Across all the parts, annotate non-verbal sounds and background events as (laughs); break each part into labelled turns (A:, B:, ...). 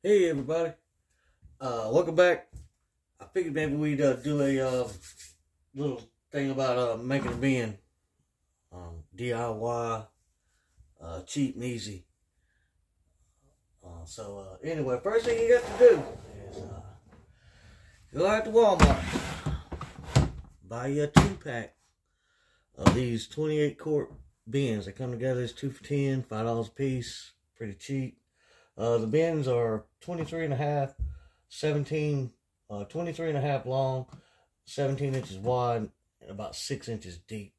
A: Hey everybody, uh, welcome back. I figured maybe we'd uh, do a uh, little thing about uh, making a bin, um, DIY, uh, cheap and easy. Uh, so anyway, first thing you got to do is go out to Walmart, buy you a two pack of these 28 quart bins. They come together as two for 10, five dollars a piece, pretty cheap. Uh, the bins are 23 and a half, 17, uh, 23 and a half long, 17 inches wide, and about six inches deep.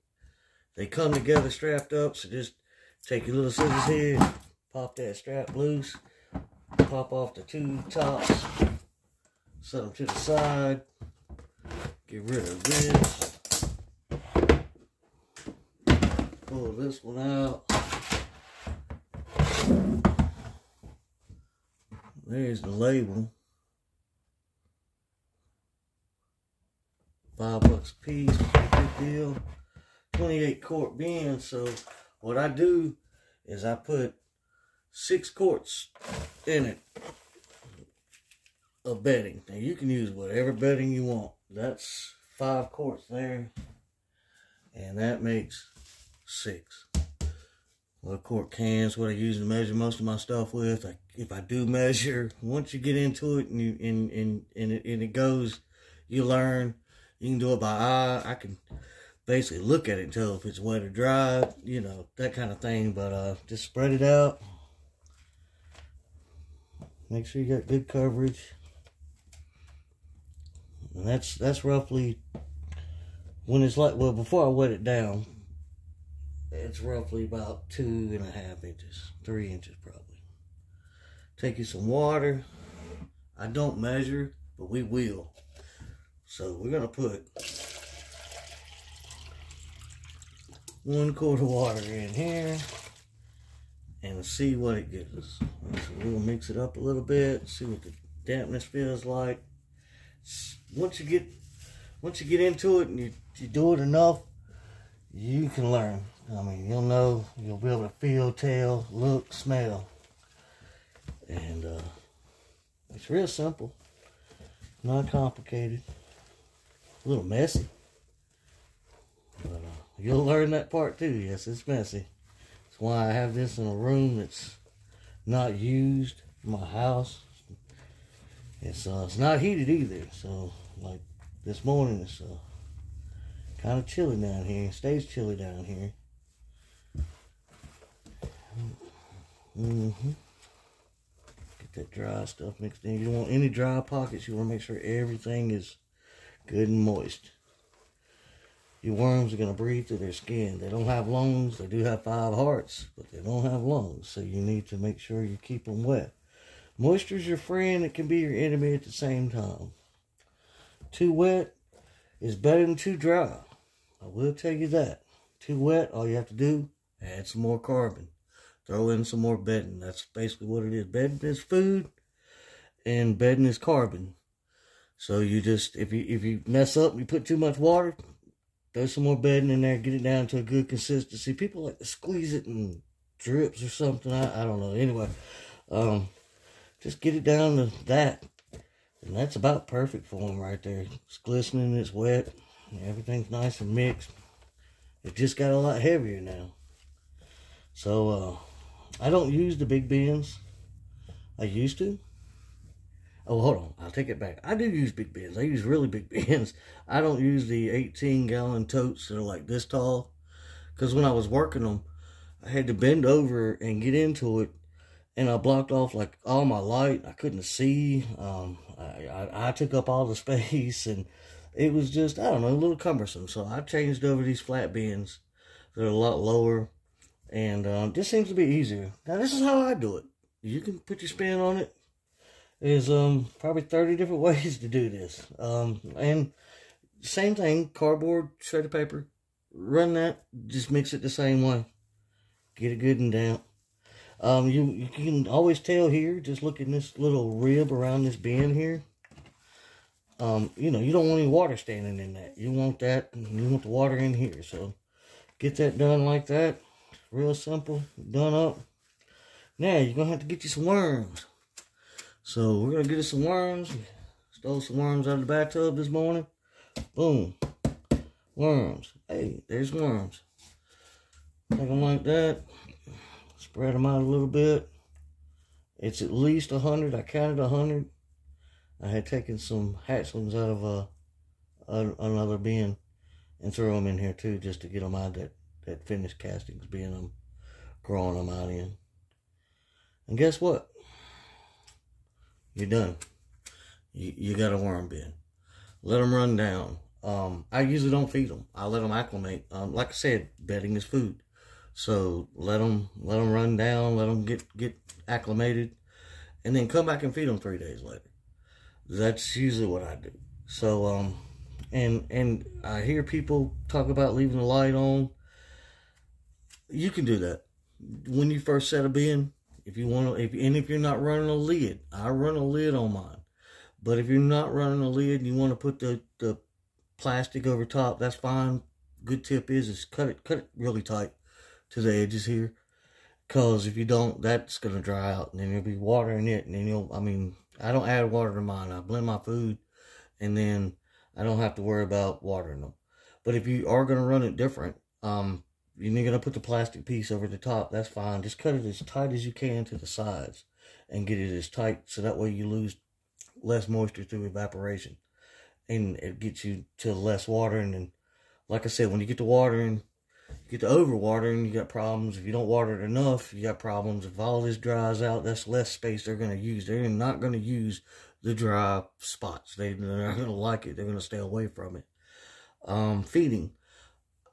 A: They come together strapped up, so just take your little scissors here, pop that strap loose, pop off the two tops, set them to the side, get rid of this, pull this one out. There's the label. Five bucks a piece, big deal. 28 quart bin. So what I do is I put six quarts in it of bedding. Now you can use whatever bedding you want. That's five quarts there. And that makes six. Little quart cans, what I use to measure most of my stuff with. I, if I do measure, once you get into it and you and and and it, and it goes, you learn. You can do it by eye. I can basically look at it and tell if it's wet or dry, you know, that kind of thing. But uh, just spread it out. Make sure you got good coverage. And that's that's roughly when it's like well before I wet it down, it's roughly about two and a half inches, three inches probably. Take you some water. I don't measure, but we will. So we're gonna put one quart of water in here and see what it gives us. So we'll mix it up a little bit, see what the dampness feels like. Once you get once you get into it and you, you do it enough, you can learn. I mean, you'll know, you'll be able to feel, tell, look, smell. And uh, it's real simple, not complicated, a little messy. But uh, you'll learn that part too. Yes, it's messy. That's why I have this in a room that's not used in my house. It's uh, it's not heated either. So like this morning, it's uh, kind of chilly down here. It stays chilly down here. Mm-hmm. Get that dry stuff mixed in. You don't want any dry pockets. You want to make sure everything is good and moist. Your worms are going to breathe through their skin. They don't have lungs. They do have five hearts, but they don't have lungs. So you need to make sure you keep them wet. Moisture is your friend. It can be your enemy at the same time. Too wet is better than too dry. I will tell you that. Too wet, all you have to do, add some more carbon. Throw in some more bedding. That's basically what it is. Bedding is food, and bedding is carbon. So you just, if you if you mess up, and you put too much water, throw some more bedding in there, get it down to a good consistency. People like to squeeze it and drips or something. I, I don't know. Anyway, um, just get it down to that. And that's about perfect for them right there. It's glistening, it's wet, everything's nice and mixed. It just got a lot heavier now. So, uh, I don't use the big bins. I used to. Oh, hold on. I'll take it back. I do use big bins. I use really big (laughs) bins. I don't use the 18 gallon totes that are like this tall. Because when I was working them, I had to bend over and get into it. And I blocked off like all my light. I couldn't see. Um, I, I, I took up all the (laughs) space. And it was just, I don't know, a little cumbersome. So I changed over these flat bins. They're a lot lower. And um, this seems to be easier. Now, this is how I do it. You can put your spin on it. There's um, probably 30 different (laughs) ways to do this. Um, and same thing, cardboard, shredded paper. Run that, just mix it the same way. Get it good and damp. Um, you, you can always tell here, just look at this little rib around this bin here. Um, you know, you don't want any water standing in that. You want that, you want the water in here. So, get that done like that. Real simple, done up. Now, you're to have to get you some worms. So we're gonna get us some worms. Stole some worms out of the bathtub this morning. Boom. Worms. Hey, there's worms. Take them like that. Spread them out a little bit. It's at least a hundred. I counted a hundred. I had taken some hatchlings out of uh, a, a, another bin and throw them in here too, just to get them out that that finished castings bin I'm growing them out in. And guess what? You're done. You, you got a worm bin. Let them run down. Um, I usually don't feed them. I let them acclimate. Um, like I said, bedding is food. So let them let them run down. Let them get get acclimated, and then come back and feed them three days later. That's usually what I do. So um, and and I hear people talk about leaving the light on. You can do that when you first set a bin. If you want to, if and if you're not running a lid, I run a lid on mine. But if you're not running a lid and you want to put the, the plastic over top, that's fine. Good tip is is cut it cut it really tight to the edges here. Cause if you don't, that's gonna dry out and then you'll be watering it and then you'll I mean, I don't add water to mine. I blend my food and then I don't have to worry about watering them. But if you are gonna run it different, um, you're gonna put the plastic piece over the top, that's fine. Just cut it as tight as you can to the sides and get it as tight so that way you lose less moisture through evaporation. And it gets you to less watering. And like I said, when you get to watering, you get to overwatering, you got problems. If you don't water it enough, you got problems. If all this dries out, that's less space they're going to use. They're not going to use the dry spots. They, they're not going to like it. They're going to stay away from it. Um, feeding.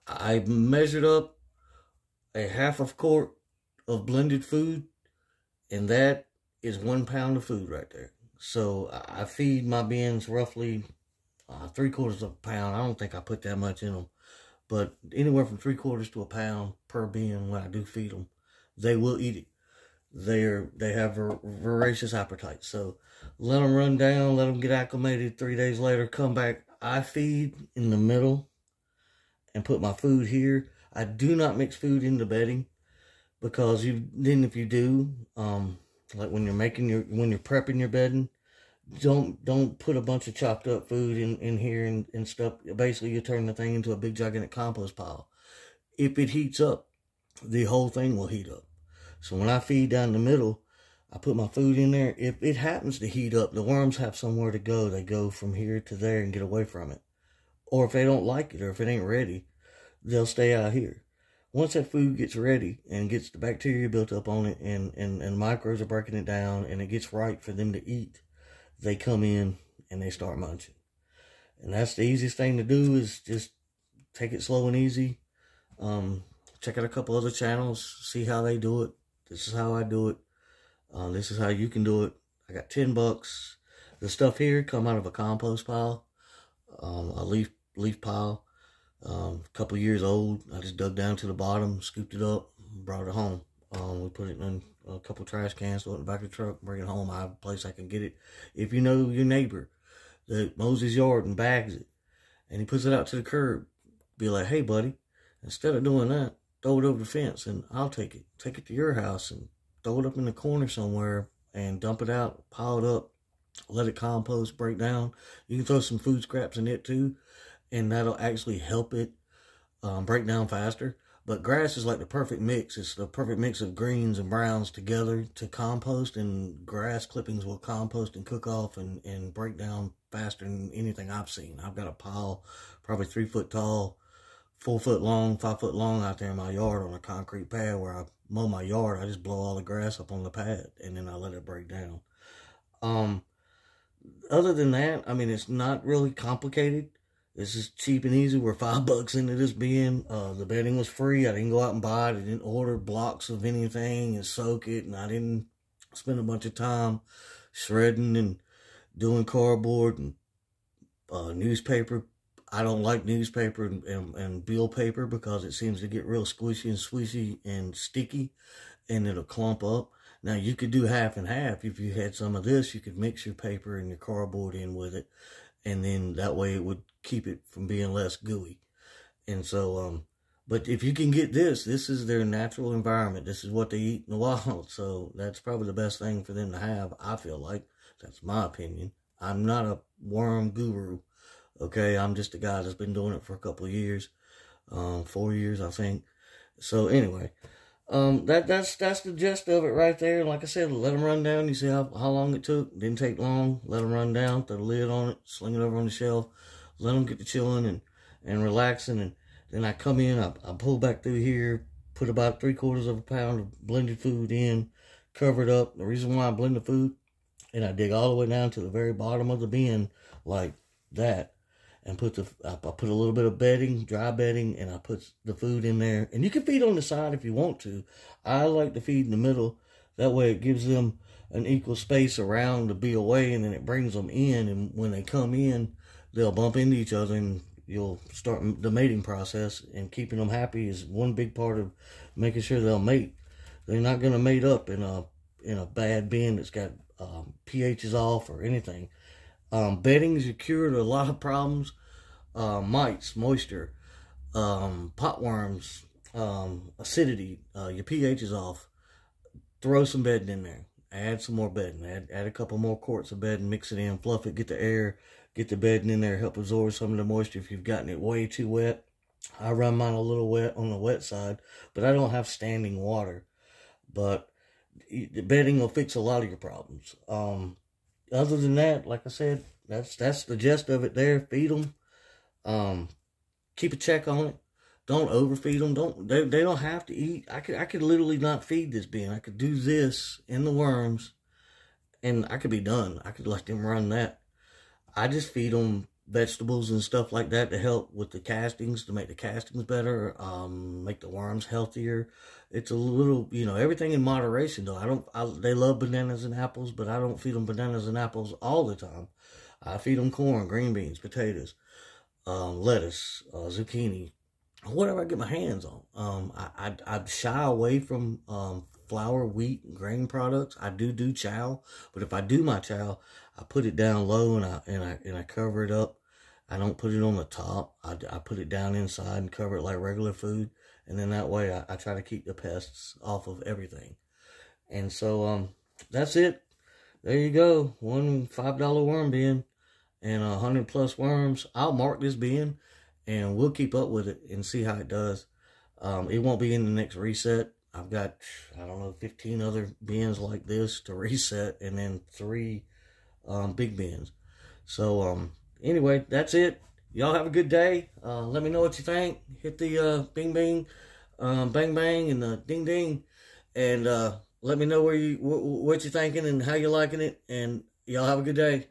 A: I measured up a half of quart of blended food, and that is one pound of food right there. So I feed my bins roughly uh, three quarters of a pound. I don't think I put that much in them, but anywhere from three quarters to a pound per bin when I do feed them, they will eat it. They're they have a voracious appetite. So let them run down, let them get acclimated. Three days later, come back. I feed in the middle and put my food here. I do not mix food into bedding because you then if you do, um, like when you're making your when you're prepping your bedding don't don't put a bunch of chopped up food in in here and, and stuff. Basically you turn the thing into a big gigantic compost pile. If it heats up the whole thing will heat up. So when i feed down the middle i put my food in there. If it happens to heat up the worms have somewhere to go. They go from here to there and get away from it. Or if they don't like it or if it ain't ready they'll stay out here once that food gets ready and gets the bacteria built up on it and, and, and microbes are breaking it down and it gets right for them to eat, they come in and they start munching. And that's the easiest thing to do is just take it slow and easy. Um, check out a couple other channels, see how they do it. This is how I do it. Uh, this is how you can do it. I got 10 bucks. The stuff here come out of a compost pile, um, a leaf leaf pile. Um, a couple years old. I just dug down to the bottom, scooped it up, brought it home. Um, we put it in a couple trash cans, throw it in the back of the truck, bring it home. I have a place I can get it. If you know your neighbor that mows his yard and bags it, and he puts it out to the curb, be like, hey, buddy, instead of doing that, throw it over the fence and I'll take it. Take it to your house and throw it up in the corner somewhere and dump it out, pile it up, let it compost, break down. You can throw some food scraps in it too and that'll actually help it um, break down faster. But grass is like the perfect mix. It's the perfect mix of greens and browns together to compost, and grass clippings will compost and cook off and, and break down faster than anything I've seen. I've got a pile probably three foot tall, four foot long, five foot long out there in my yard on a concrete pad where I mow my yard. I just blow all the grass up on the pad and then I let it break down. Um, other than that, I mean, it's not really complicated. This is cheap and easy. We're five bucks into this bin. Uh, the bedding was free. I didn't go out and buy it. I didn't order blocks of anything and soak it. And I didn't spend a bunch of time shredding and doing cardboard and uh, newspaper. I don't like newspaper and, and, and bill paper because it seems to get real squishy and squishy and sticky and it'll clump up. Now you could do half and half. If you had some of this, you could mix your paper and your cardboard in with it and then that way it would keep it from being less gooey. And so, um, But if you can get this, this is their natural environment. This is what they eat in the (laughs) wild. So that's probably the best thing for them to have, I feel like. That's my opinion. I'm not a worm guru. Okay, I'm just a guy that's been doing it for a couple years. Um, four years, I think. So anyway, um, that that's that's the gist of it right there. Like I said, let them run down. You see how, how long it took? Didn't take long. Let them run down. Throw the lid on it. Sling it over on the shelf. Let them get to chilling and and relaxing. And then I come in. I, I pull back through here. Put about three quarters of a pound of blended food in. Cover it up. The reason why I blend the food, and I dig all the way down to the very bottom of the bin like that and put the I put a little bit of bedding, dry bedding, and I put the food in there. And you can feed on the side if you want to. I like to feed in the middle. That way it gives them an equal space around to be away, and then it brings them in. And when they come in, they'll bump into each other, and you'll start the mating process. And keeping them happy is one big part of making sure they'll mate. They're not going to mate up in a in a bad bin that's got um, pHs off or anything. Um, bedding's cured a lot of problems. Uh, mites, moisture, um, potworms, um, acidity, uh, your pH is off. Throw some bedding in there. Add some more bedding. Add, add a couple more quarts of bedding. Mix it in. Fluff it. Get the air. Get the bedding in there. Help absorb some of the moisture if you've gotten it way too wet. I run mine a little wet on the wet side, but I don't have standing water. But the bedding will fix a lot of your problems. Um, other than that, like I said, that's that's the gist of it there. Feed them. Um, keep a check on it. Don't overfeed them. Don't they, they don't have to eat. I could I could literally not feed this bin. I could do this in the worms and I could be done. I could let them run that. I just feed them vegetables and stuff like that to help with the castings, to make the castings better, um, make the worms healthier. It's a little, you know, everything in moderation though. I don't, I, they love bananas and apples, but I don't feed them bananas and apples all the time. I feed them corn, green beans, potatoes, um, lettuce, uh, zucchini, whatever I get my hands on. Um, I, I, I shy away from um, flour, wheat, grain products. I do do chow, but if I do my chow, I put it down low and I and I and I cover it up. I don't put it on the top. I, I put it down inside and cover it like regular food, and then that way I, I try to keep the pests off of everything. And so um, that's it. There you go. One five dollar worm bin and a hundred plus worms. I'll mark this bin, and we'll keep up with it and see how it does. Um, it won't be in the next reset. I've got, I don't know, 15 other bins like this to (laughs) reset and then three um, big bins. So, um, anyway, that's it. Y'all have a good day. Uh, let me know what you think. Hit the uh, bing bing, um, bang bang, and the ding ding. And uh, let me know where you wh what you're thinking and how you're liking it. And y'all have a good day.